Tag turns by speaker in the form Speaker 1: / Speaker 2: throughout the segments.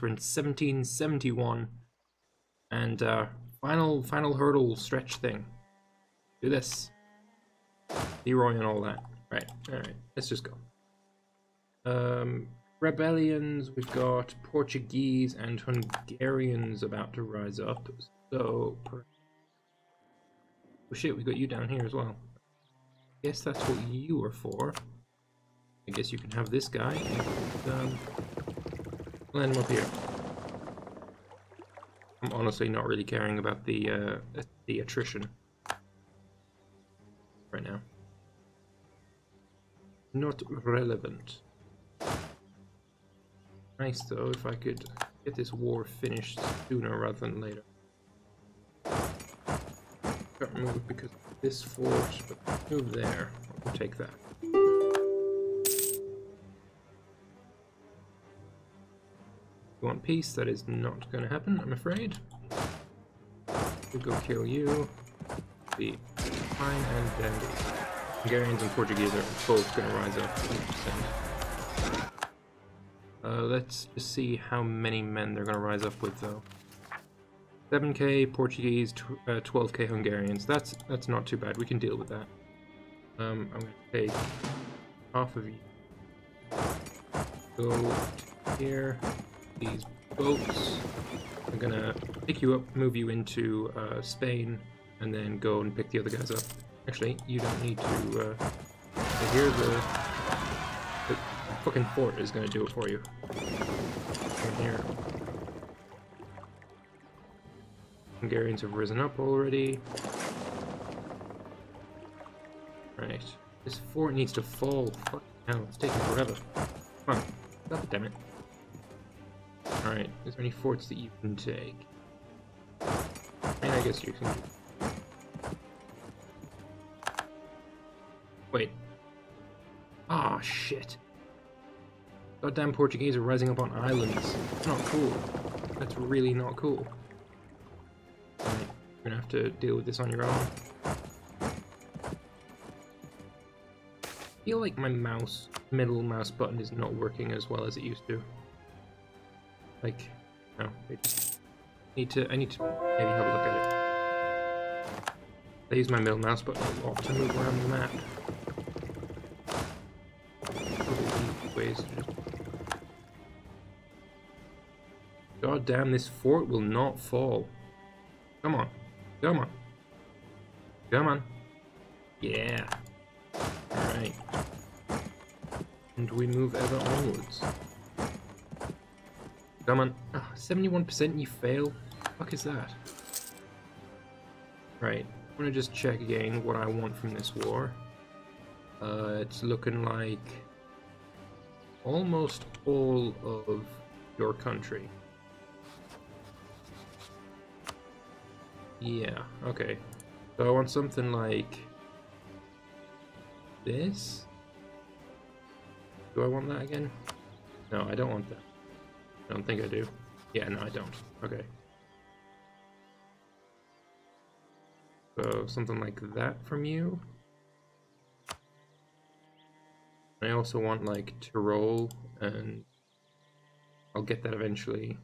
Speaker 1: We're in 1771. And uh, final final hurdle stretch thing. Do this. Leroy and all that. Right, alright, let's just go. Um, rebellions, we've got Portuguese and Hungarians about to rise up. So, oh shit, we got you down here as well. Guess that's what you are for. I guess you can have this guy. And, um, land him up here. I'm honestly not really caring about the uh, the attrition right now. Not relevant. Nice though if I could get this war finished sooner rather than later. Can't move because this fort, but move there. I'll take that. Want peace? That is not going to happen, I'm afraid. We'll go kill you. Be fine and dandy. Hungarians and Portuguese are both going to rise up 100%. Uh, let's just see how many men they're going to rise up with, though. 7k Portuguese, 12k uh, Hungarians. That's that's not too bad. We can deal with that. Um, I'm going to take half of you. Go here these boats. I'm gonna pick you up, move you into uh, Spain, and then go and pick the other guys up. Actually, you don't need to. Uh, here the, the fucking fort is gonna do it for you. From here. Hungarians have risen up already. Right. This fort needs to fall. Fuck hell, it's taking forever. Come on. God damn it. Alright, is there any forts that you can take? I mean, I guess you can Wait. Ah, oh, shit. Goddamn Portuguese are rising up on islands. not cool. That's really not cool. Right, you're gonna have to deal with this on your own. I feel like my mouse, middle mouse button is not working as well as it used to. Like, no, I need to, I need to maybe have a look at it. I use my middle mouse button a lot to move around the map. Ways God damn, this fort will not fall. Come on. Come on. Come on. Yeah. Alright. And we move ever onwards. Come on. 71% ah, you fail? fuck is that? Right. I'm gonna just check again what I want from this war. Uh, it's looking like almost all of your country. Yeah, okay. So I want something like this? Do I want that again? No, I don't want that. I don't think I do. Yeah, no, I don't. Okay. So, something like that from you. I also want, like, Tyrol, and I'll get that eventually.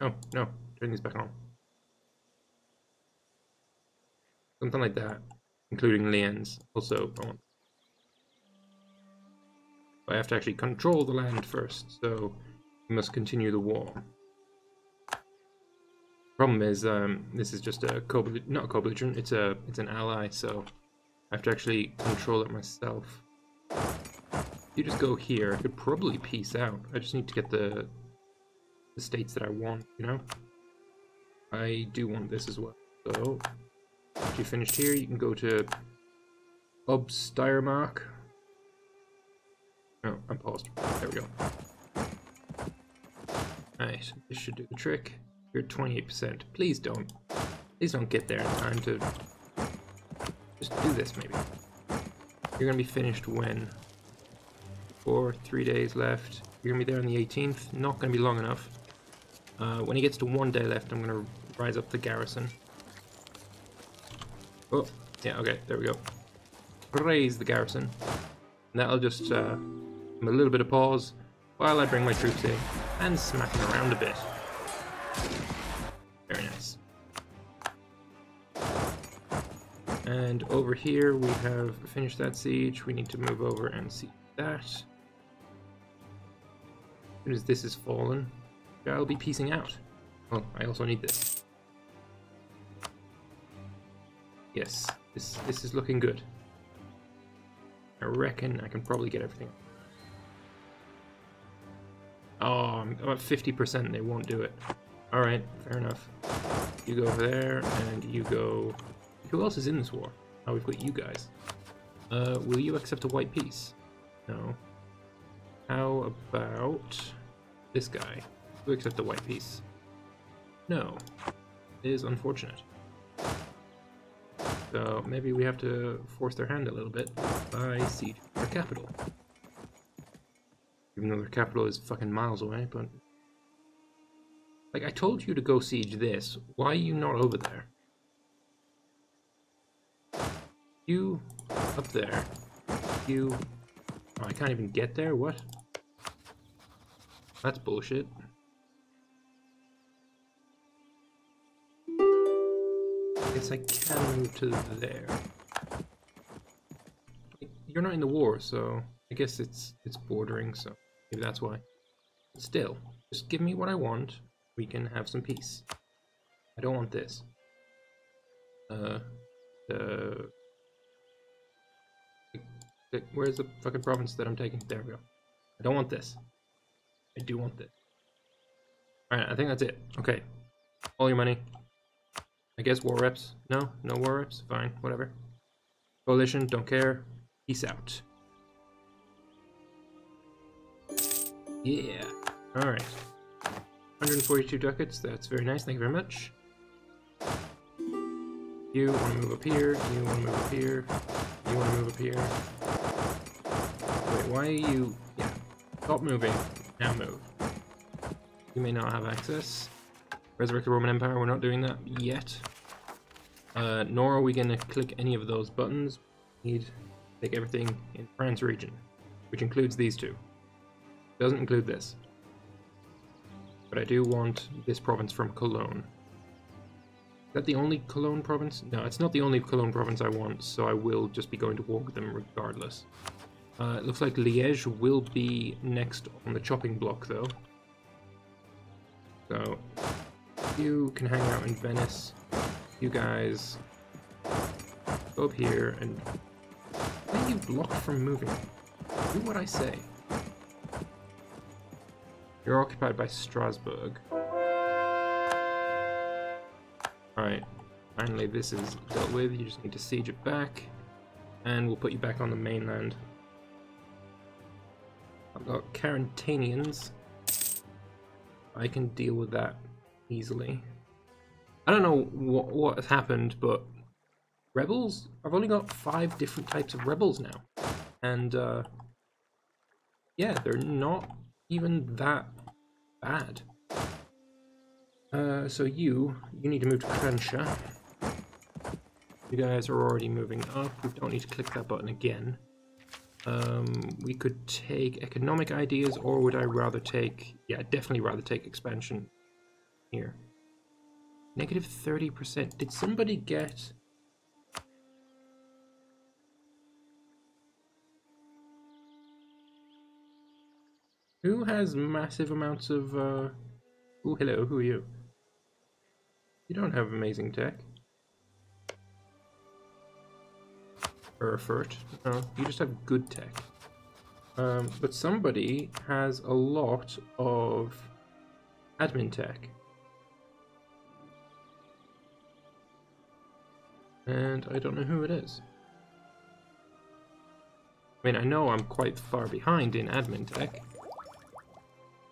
Speaker 1: Oh, no. Turn these back on. Something like that, including Lien's. Also, I want I have to actually control the land first, so we must continue the war. Problem is, um, this is just a not a co-belligerent, it's a it's an ally, so I have to actually control it myself. You just go here, I could probably peace out. I just need to get the the states that I want, you know? I do want this as well. So, if you finished here, you can go to Obsteiermark, Oh, I'm paused. There we go. Alright, this should do the trick. You're 28%. Please don't. Please don't get there in time to... Just do this, maybe. You're gonna be finished when? Four, three days left. You're gonna be there on the 18th. Not gonna be long enough. Uh, when he gets to one day left, I'm gonna rise up the garrison. Oh, yeah, okay, there we go. Raise the garrison. And that'll just uh, a little bit of pause while I bring my troops in and smack them around a bit. Very nice. And over here we have finished that siege. We need to move over and see that. As soon as this is fallen, I'll be piecing out. Oh, I also need this. Yes, this this is looking good. I reckon I can probably get everything. Oh, about 50% they won't do it. Alright, fair enough. You go over there, and you go... Who else is in this war? Oh, we've got you guys. Uh, will you accept a white peace? No. How about this guy? Who accept a white peace? No. It is unfortunate. So maybe we have to force their hand a little bit by siege their capital. Even though their capital is fucking miles away, but... Like, I told you to go siege this. Why are you not over there? You up there. You... Oh, I can't even get there? What? That's bullshit. I guess I can move to there. You're not in the war, so I guess it's it's bordering, so maybe that's why. Still, just give me what I want. We can have some peace. I don't want this. Uh, the Where's the fucking province that I'm taking? There we go. I don't want this. I do want this. Alright, I think that's it. Okay. All your money. I guess war reps. No? No war reps? Fine, whatever. Coalition, don't care. Peace out. Yeah. Alright. 142 ducats, that's very nice, thank you very much. You want to move up here, you want to move up here, you want to move up here. Wait, why are you... Yeah. Stop moving. Now move. You may not have access. Resurrect the Roman Empire, we're not doing that yet. Uh, nor are we going to click any of those buttons. We need to take everything in France region, which includes these two. Doesn't include this. But I do want this province from Cologne Is that the only Cologne province? No, it's not the only Cologne province I want, so I will just be going to war with them regardless. Uh, it looks like Liège will be next on the chopping block, though. So, you can hang out in Venice. You guys go up here and... Why are you blocked from moving? Do what I say. You're occupied by Strasbourg. Alright, finally this is dealt with, you just need to siege it back, and we'll put you back on the mainland. I've got Carantanians. I can deal with that easily. I don't know what, what has happened, but rebels? I've only got five different types of rebels now. And, uh, yeah, they're not even that bad. Uh, so you, you need to move to Crenshaw. You guys are already moving up. We don't need to click that button again. Um, we could take economic ideas, or would I rather take... Yeah, definitely rather take expansion here. Negative 30%. Did somebody get... Who has massive amounts of... Uh... Oh, hello, who are you? You don't have amazing tech. Erfurt. No, you just have good tech. Um, but somebody has a lot of admin tech. And I don't know who it is. I mean, I know I'm quite far behind in admin tech.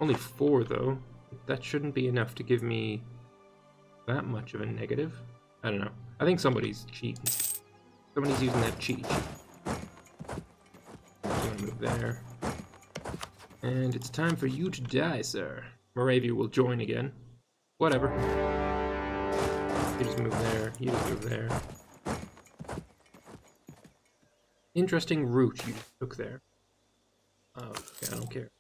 Speaker 1: Only four, though. That shouldn't be enough to give me that much of a negative. I don't know. I think somebody's cheating. Somebody's using that cheat move there. And it's time for you to die, sir. Moravia will join again. Whatever. You just move there. You just move there. Interesting route you took there. Oh, okay, I don't care.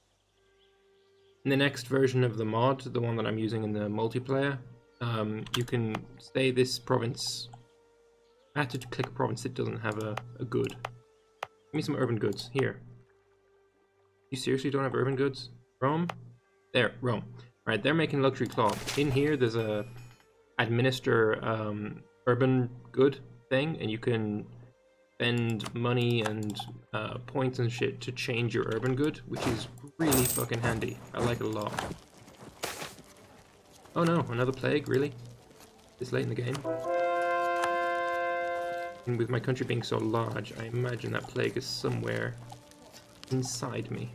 Speaker 1: In the next version of the mod, the one that I'm using in the multiplayer, um, you can say this province. I had to click a province that doesn't have a, a good. Give me some urban goods. Here. You seriously don't have urban goods? Rome? There, Rome. Right, they're making luxury cloth. In here, there's a administer um, urban good thing, and you can spend money and uh, points and shit to change your urban good, which is really fucking handy. I like it a lot. Oh no, another plague, really? This late in the game? And with my country being so large, I imagine that plague is somewhere inside me.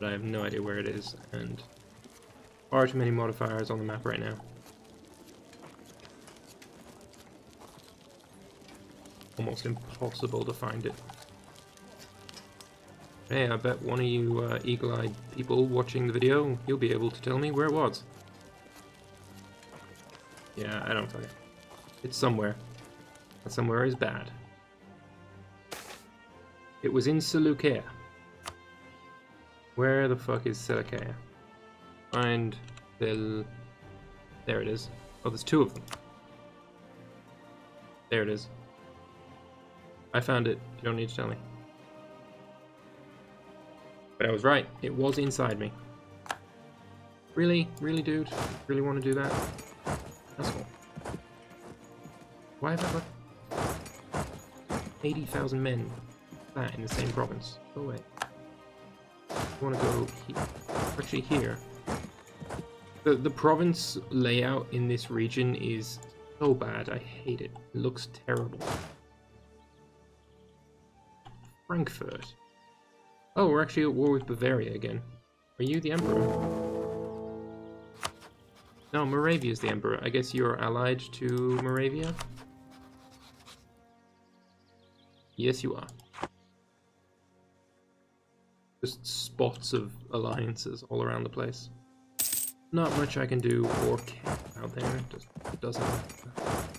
Speaker 1: But I have no idea where it is, and far too many modifiers on the map right now. Almost impossible to find it. Hey, I bet one of you uh, eagle-eyed people watching the video, you'll be able to tell me where it was. Yeah, I don't fucking... It's somewhere. And somewhere is bad. It was in Seleucia. Where the fuck is Seleucia? Find the... There it is. Oh, there's two of them. There it is. I found it. You don't need to tell me. But I was right. It was inside me. Really? Really, dude? Really want to do that? That's cool. Why have I got 80,000 men that in the same province? Oh wait. I want to go actually here. The, the province layout in this region is so bad. I hate it. It looks terrible. Frankfurt. Oh, we're actually at war with Bavaria again. Are you the Emperor? No, Moravia is the Emperor. I guess you're allied to Moravia? Yes, you are. Just spots of alliances all around the place. Not much I can do or can out there. It just doesn't.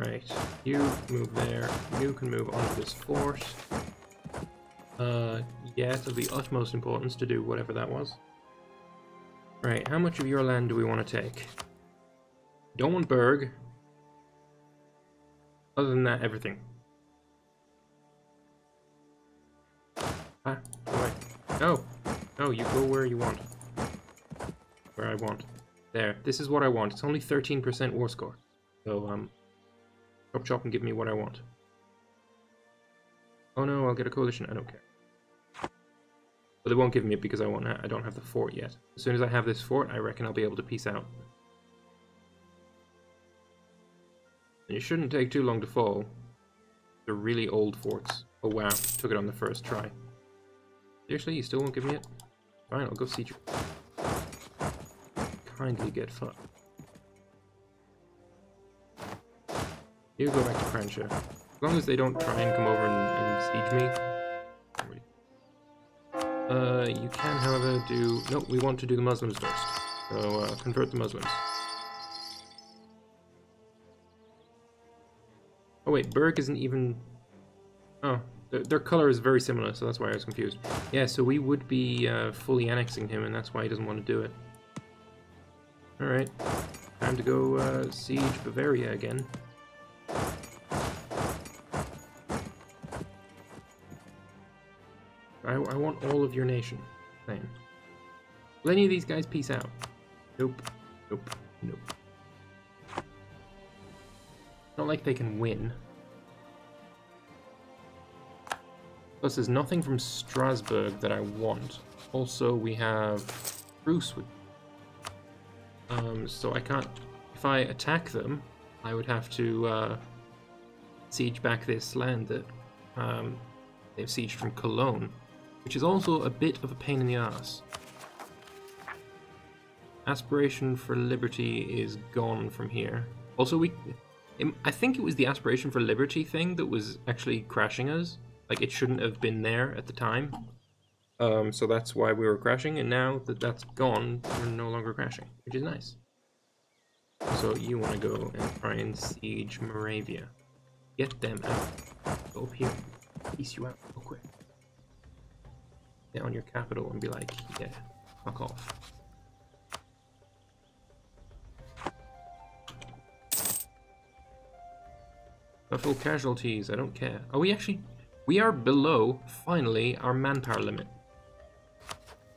Speaker 1: Right, you move there. You can move onto this fort. Uh, yeah, it's of the utmost importance to do whatever that was. Right, how much of your land do we want to take? Don't want Berg. Other than that, everything. Ah, wait. No! No, you go where you want. Where I want. There, this is what I want. It's only 13% war score. So, um, Chop chop and give me what I want. Oh no, I'll get a coalition. I don't care. But they won't give me it because I won't. I don't have the fort yet. As soon as I have this fort, I reckon I'll be able to peace out. And it shouldn't take too long to fall. They're really old forts. Oh wow, took it on the first try. Seriously, you still won't give me it? Fine, I'll go siege you. Kindly get fucked. You go back to Francia. As long as they don't try and come over and, and siege me. Uh, you can, however, do... No, we want to do the Muslims first. So, uh, convert the Muslims. Oh wait, Berg isn't even... Oh, their, their color is very similar, so that's why I was confused. Yeah, so we would be uh, fully annexing him, and that's why he doesn't want to do it. Alright, time to go uh, siege Bavaria again. All of your nation. Same. Will any of these guys peace out? Nope. Nope. Nope. Not like they can win. Plus, there's nothing from Strasbourg that I want. Also, we have Bruce with... Um, so I can't... If I attack them, I would have to uh, siege back this land that um, they've sieged from Cologne which is also a bit of a pain in the ass. Aspiration for liberty is gone from here. Also, we, I think it was the aspiration for liberty thing that was actually crashing us. Like it shouldn't have been there at the time. Um, so that's why we were crashing, and now that that's gone, we're no longer crashing, which is nice. So you want to go and try and siege Moravia. Get them out. Go up here. Peace you out on your capital and be like, yeah, fuck off. full casualties, I don't care. Are we actually... We are below, finally, our manpower limit.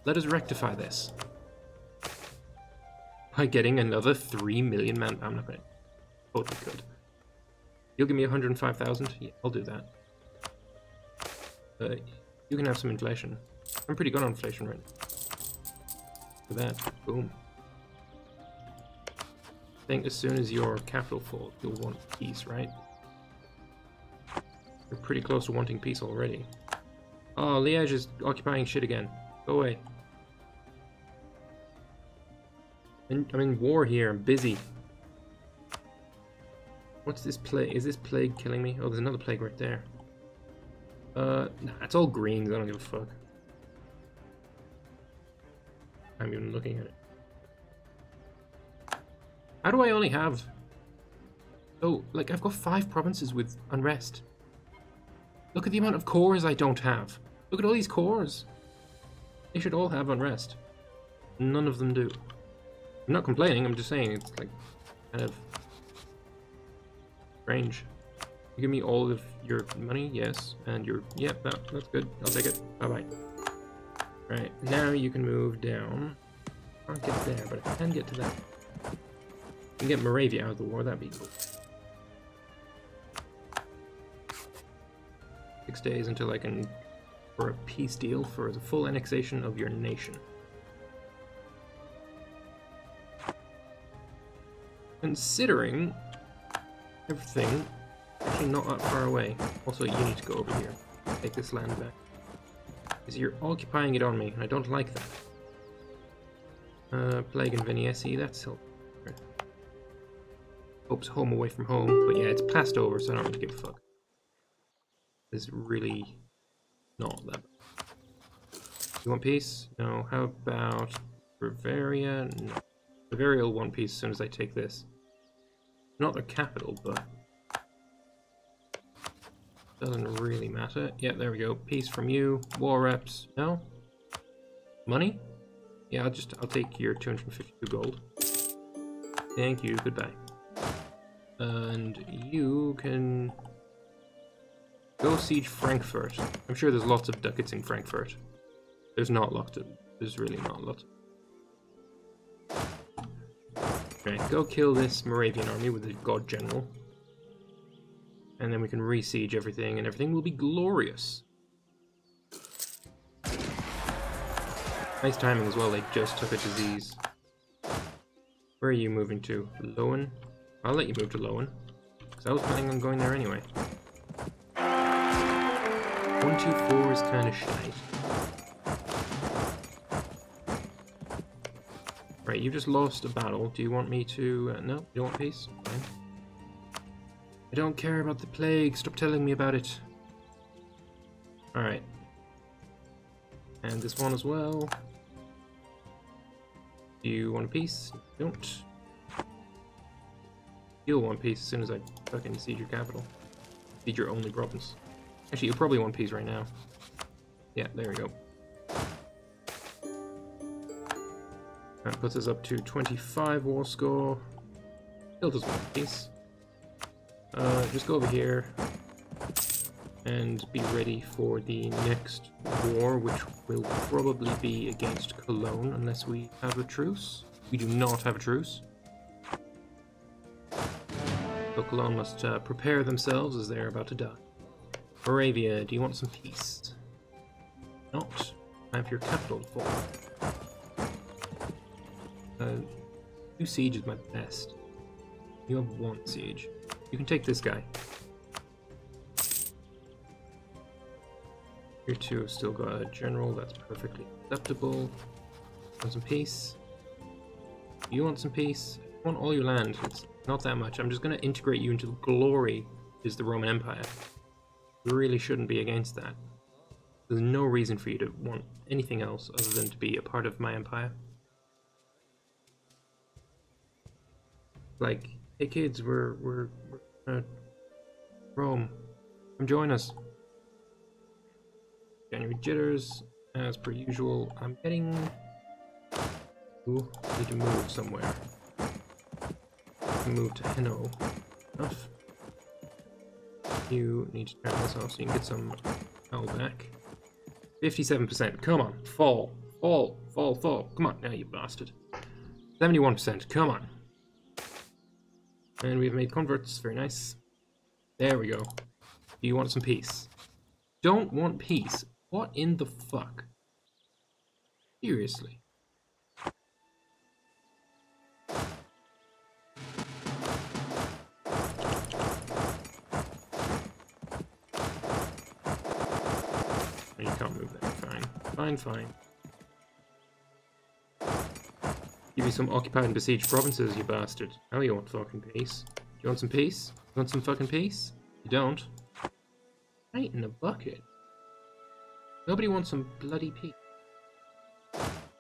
Speaker 1: Let us rectify this. By getting another 3 million man... I'm not gonna... Totally good. You'll give me 105,000? Yeah, I'll do that. You can have some inflation. I'm pretty good on inflation right now. For that, boom. I think as soon as your capital falls, you'll want peace, right? You're pretty close to wanting peace already. Oh, Liège is occupying shit again. Go away. I'm in war here, I'm busy. What's this plague? Is this plague killing me? Oh, there's another plague right there. Uh, nah, it's all greens, I don't give a fuck. I'm even looking at it. How do I only have... Oh, like, I've got five provinces with unrest. Look at the amount of cores I don't have. Look at all these cores. They should all have unrest. None of them do. I'm not complaining, I'm just saying it's like kind of strange. You give me all of your money, yes, and your yeah, that, that's good. I'll take it. Bye bye. Right now you can move down. I can't get there, but I can get to that. You can get Moravia out of the war. That'd be cool. Six days until I can for a peace deal for the full annexation of your nation. Considering everything, actually not that far away. Also, you need to go over here. Take this land back. Because you're occupying it on me, and I don't like that. Uh, Plague and Veniesi, that's helpful. Hope's home away from home, but yeah, it's passed over, so I don't really give a fuck. It's really not that bad. You want peace? No. How about Bavaria? No. Bavaria will want peace as soon as I take this. Not their capital, but doesn't really matter. Yeah, there we go. Peace from you. War reps. No? Money? Yeah, I'll just I'll take your 252 gold. Thank you. Goodbye. And you can go siege Frankfurt. I'm sure there's lots of ducats in Frankfurt. There's not lots of. There's really not lots. Okay, go kill this Moravian army with the God General. And then we can re-siege everything, and everything will be glorious. Nice timing as well, they just took a disease. Where are you moving to? Lowen? I'll let you move to Lowen. Because I was planning on going there anyway. 124 is kind of shy. Right, you just lost a battle. Do you want me to... Uh, no? You don't want peace? I don't care about the plague. Stop telling me about it. Alright. And this one as well. Do you want a piece? Don't. You'll want peace as soon as I fucking siege your capital. Siege your only province. Actually, you probably want peace right now. Yeah, there we go. That puts us up to 25 war score. Still does one piece. Uh, just go over here and be ready for the next war, which will probably be against Cologne, unless we have a truce. We do not have a truce. Cologne must uh, prepare themselves as they are about to die. Moravia, do you want some peace? Not. I have your capital to fall. Uh, two siege is my best. You have one siege. You can take this guy. Here two still got a general, that's perfectly acceptable. Want some peace? You want some peace? I want all your land. It's not that much. I'm just going to integrate you into the glory is the Roman Empire. You really shouldn't be against that. There's no reason for you to want anything else other than to be a part of my empire. like, hey kids, we're we're, Rome, come join us. January jitters, as per usual. I'm getting... Ooh, need to move somewhere. Move to Hainaut. Enough. You need to turn this off so you can get some hell back. 57%. Come on. Fall. Fall. Fall. Fall. Come on. Now, you bastard. 71%. Come on. And we've made converts. Very nice. There we go. You want some peace? Don't want peace. What in the fuck? Seriously. You can't move that. Fine. Fine, fine. Give you some occupied and besieged provinces, you bastard. Now you want fucking peace. You want some peace? You want some fucking peace? You don't. Right in a bucket. Nobody wants some bloody peace.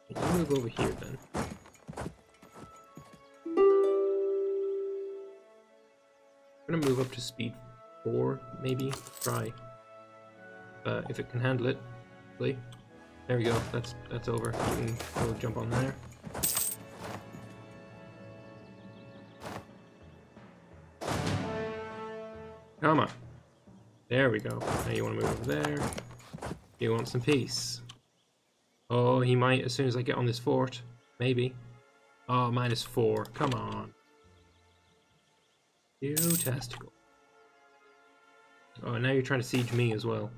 Speaker 1: You move over here then. I'm gonna move up to speed 4, maybe. Try. Uh, if it can handle it. There we go. That's that's over. You can go jump on there. Come on. There we go. Now you want to move over there. You want some peace. Oh, he might as soon as I get on this fort. Maybe. Oh, minus four. Come on. You testicle. Oh, now you're trying to siege me as well.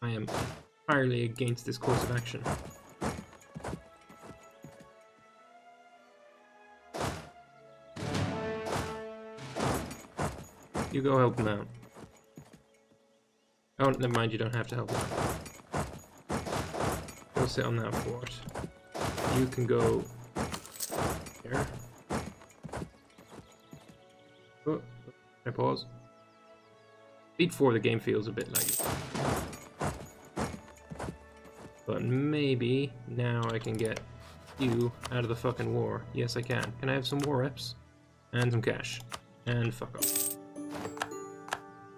Speaker 1: I am entirely against this course of action. Go help him out. Oh, never mind, you don't have to help him out. Go sit on that fort. You can go here. Oh, I pause? Speed 4, the game feels a bit laggy. But maybe now I can get you out of the fucking war. Yes, I can. Can I have some war reps? And some cash. And fuck off.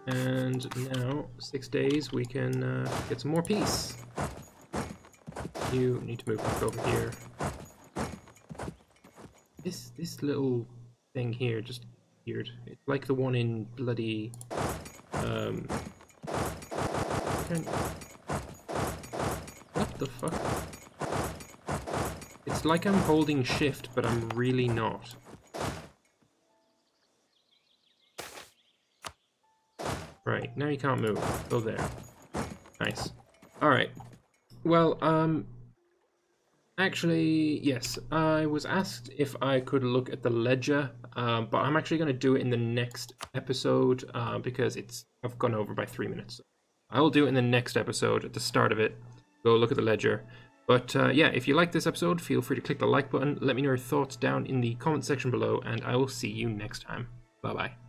Speaker 1: And now, six days, we can uh, get some more peace. You need to move back over here. This this little thing here just weird. It's like the one in bloody um What the fuck? It's like I'm holding shift, but I'm really not. Now you can't move. Go there. Nice. Alright. Well, um... Actually, yes. I was asked if I could look at the ledger, uh, but I'm actually going to do it in the next episode uh, because it's I've gone over by three minutes. I will do it in the next episode at the start of it. Go look at the ledger. But uh, yeah, if you like this episode, feel free to click the like button. Let me know your thoughts down in the comment section below, and I will see you next time. Bye bye.